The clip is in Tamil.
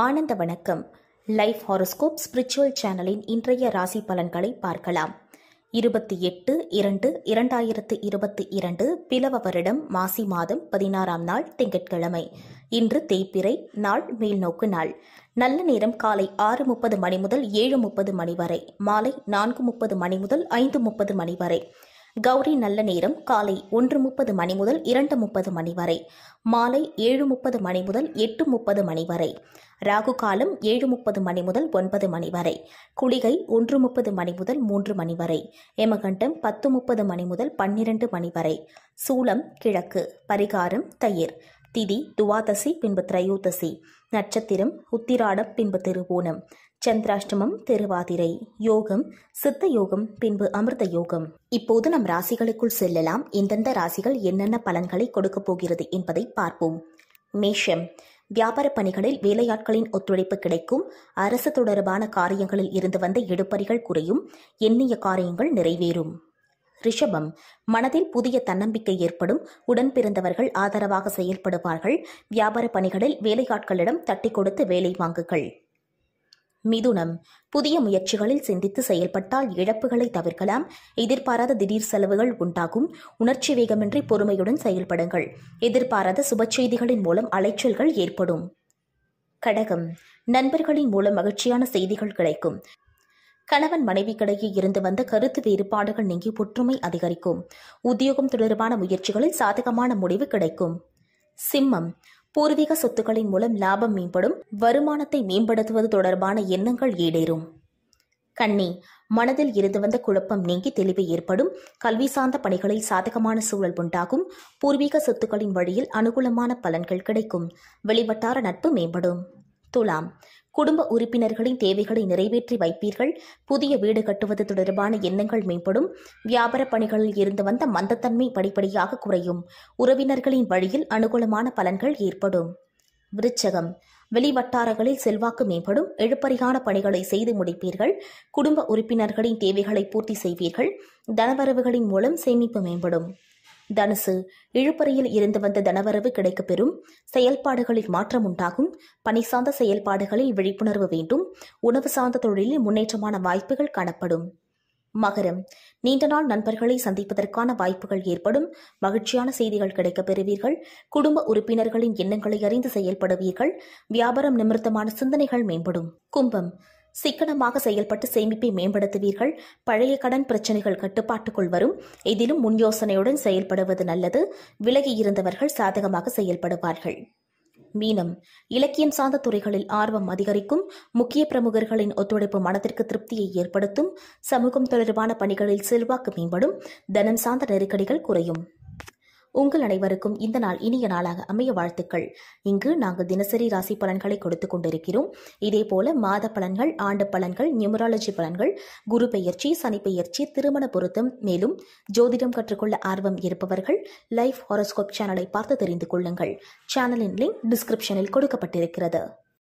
ஆனந்த வணக்கம். லைஃப் ஹாரோஸ்கோப் ஸ்பிரிச்சுவல் சேனலின் இன்றைய ராசி பலன்களை பார்க்கலாம். இருபத்தி எட்டு இரண்டு இரண்டாயிரத்து இருபத்தி இரண்டு பிலவ வருடம் மாசி மாதம் பதினாறாம் நாள் திங்கட்கிழமை. இன்று தேய்பிறை நாள் மேல்நோக்கு நாள். நல்ல நேரம் காலை ஆறு முப்பது மணி முதல் ஏழு முப்பது மணி வரை மாலை நான்கு முப்பது மணி முதல் ஐந்து முப்பது மணி வரை. கௌரி நல்ல நேரம் காலை ஒன்று முப்பது மணி முதல் இரண்டு முப்பது மணி வரை. மாலை ஏழு முப்பது மணி முதல் எட்டு முப்பது மணி வரை. ராகு காலம் ஏழு முப்பது மணி முதல் ஒன்பது மணி வரை. குளிகை ஒன்று முப்பது மணி முதல் மூன்று மணி வரை. எமகண்டம் பத்து முப்பது மணி முதல் பன்னிரண்டு மணி வரை. சூலம் கிழக்கு. பரிகாரம் தயிர். திதி துவாதசி பின்பு திரையோதசி. நட்சத்திரம் உத்திராடம் பின்பு திருவோணம். சந்திராஷ்டமம் திருவாதிரை. யோகம் சித்த யோகம் பின்பு அமிர்த யோகம். இப்போது நம் ராசிகளுக்குள் செல்லலாம். எந்தெந்த ராசிகள் என்னென்ன பலன்களை கொடுக்கப் போகிறது என்பதை பார்ப்போம். மேஷம். வியாபார பணிகளில் வேலையாட்களின் ஒத்துழைப்பு கிடைக்கும். அரசு தொடர்பான காரியங்களில் இருந்து வந்த எடுப்பறிகள் குறையும். எண்ணிய காரியங்கள் நிறைவேறும். ரிஷபம் மனதில் புதிய தன்னம்பிக்கை ஏற்படும். உடன் பிறந்தவர்கள் ஆதரவாக செயல்படுவார்கள். வியாபார பணிகளில் வேலையாட்களிடம் தட்டி கொடுத்து வேலை வாங்குங்கள் மிதுனம் புதிய முயற்சிகளில் சிந்தித்து செயல்பட்டால் இழப்புகளை தவிர்க்கலாம். எதிர்பாராத திடீர் செலவுகள் உண்டாகும். உணர்ச்சி வேகமின்றி பொறுமையுடன் செயல்படுங்கள். எதிர்பாராத சுப செய்திகளின் மூலம் அலைச்சல்கள் ஏற்படும். கடகம் நண்பர்களின் மூலம் மகிழ்ச்சியான செய்திகள் கிடைக்கும். கணவன் மனைவிக்கிடையே இருந்து வந்த கருத்து வேறுபாடுகள் நீங்கி ஒற்றுமை அதிகரிக்கும். உத்தியோகம் தொடர்பான முயற்சிகளில் சாதகமான முடிவு கிடைக்கும். சிம்மம். பூர்வீக சொத்துக்களின் மூலம் லாபம் மேம்படும். வருமானத்தை மேம்படுத்துவது தொடர்பான எண்ணங்கள் ஈடேறும். கண்ணி மனதில் இருந்து வந்த குழப்பம் நீங்கி தெளிவு ஏற்படும். கல்வி சார்ந்த பணிகளில் சாதகமான சூழல் உண்டாகும். பூர்வீக சொத்துக்களின் வழியில் அனுகூலமான பலன்கள் கிடைக்கும். வெளிவட்டார நட்பு மேம்படும். துலாம். குடும்ப உறுப்பினர்களின் தேவைகளை நிறைவேற்றி வைப்பீர்கள். புதிய வீடு கட்டுவது தொடர்பான எண்ணங்கள் மேம்படும். வியாபார பணிகளில் இருந்து வந்த மந்தத்தன்மை படிப்படியாக குறையும். உறவினர்களின் வழியில் அனுகூலமான பலன்கள் ஏற்படும். விருச்சகம். வெளிவட்டாரங்களில் செல்வாக்கு மேம்படும். எழுப்பறியான பணிகளை செய்து முடிப்பீர்கள். குடும்ப உறுப்பினர்களின் தேவைகளை பூர்த்தி செய்வீர்கள். தனவரவுகளின் மூலம் சேமிப்பு மேம்படும். தனுசு இழுப்பறையில் இருந்து வந்த தனவரவு கிடைக்கப்பெறும் செயல்பாடுகளில் மாற்றம் உண்டாகும். பணி சார்ந்த செயல்பாடுகளில் விழிப்புணர்வு வேண்டும். உணவு சார்ந்த தொழிலில் முன்னேற்றமான வாய்ப்புகள் காணப்படும். மகரம். நீண்ட நாள் நண்பர்களை சந்திப்பதற்கான வாய்ப்புகள் ஏற்படும். மகிழ்ச்சியான செய்திகள் கிடைக்கப் பெறுவீர்கள். குடும்ப உறுப்பினர்களின் எண்ணங்களை அறிந்து செயல்படுவீர்கள். வியாபாரம் நிமித்தமான சிந்தனைகள் மேம்படும். கும்பம். சிக்கனமாக செயல்பட்டு சேமிப்பை மேம்படுத்துவீர்கள். பழைய கடன் பிரச்சனைகள் கட்டுப்பாட்டுக்குள் வரும். இதிலும் முன் யோசனையுடன் செயல்படுவது நல்லது. விலகி இருந்தவர்கள் சாதகமாக செயல்படுவார்கள். மீனம். இலக்கியம் சார்ந்த துறைகளில் ஆர்வம் அதிகரிக்கும். முக்கிய பிரமுகர்களின் ஒத்துழைப்பு மனதிற்கு திருப்தியை ஏற்படுத்தும். சமூகம் தொடர்பான பணிகளில் செல்வாக்கு மேம்படும். தனம் சார்ந்த நெருக்கடிகள் குறையும். உங்கள் அனைவருக்கும் இந்த நாள் இனிய நாளாக அமைய வாழ்த்துக்கள். இங்கு நாங்கள் தினசரி ராசி பலன்களை கொடுத்துக் கொண்டிருக்கிறோம். இதேபோல மாத பலன்கள் ஆண்டு பலன்கள் நியூமராலஜி பலன்கள் குரு பெயர்ச்சி சனி பெயர்ச்சி திருமண பொருத்தம். மேலும் ஜோதிடம் கற்றுக்கொள்ள ஆர்வம் இருப்பவர்கள் லைஃப் ஹாரோஸ்கோப் சேனலை பார்த்து தெரிந்து கொள்ளுங்கள். சேனலின் லிங்க் டிஸ்கிரிப்ஷனில் கொடுக்கப்பட்டிருக்கிறது.